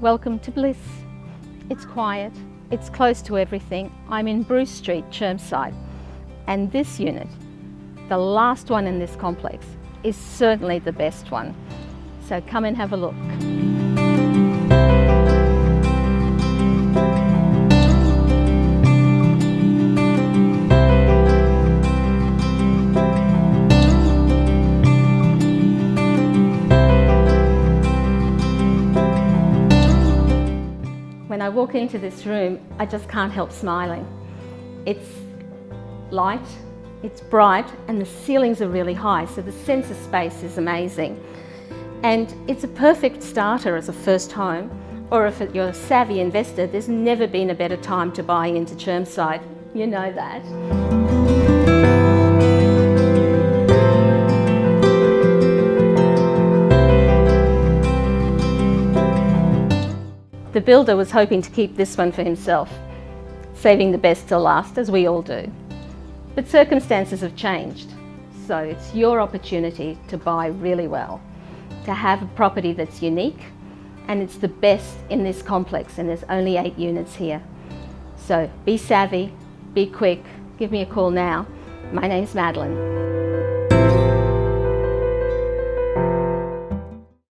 Welcome to Bliss. It's quiet, it's close to everything. I'm in Bruce Street, Chermside, and this unit, the last one in this complex, is certainly the best one. So come and have a look. When I walk into this room, I just can't help smiling. It's light, it's bright, and the ceilings are really high, so the sense of space is amazing. And it's a perfect starter as a first home, or if you're a savvy investor, there's never been a better time to buy into Chermside. You know that. The builder was hoping to keep this one for himself, saving the best till last, as we all do. But circumstances have changed, so it's your opportunity to buy really well, to have a property that's unique, and it's the best in this complex, and there's only eight units here. So be savvy, be quick, give me a call now. My name's Madeleine.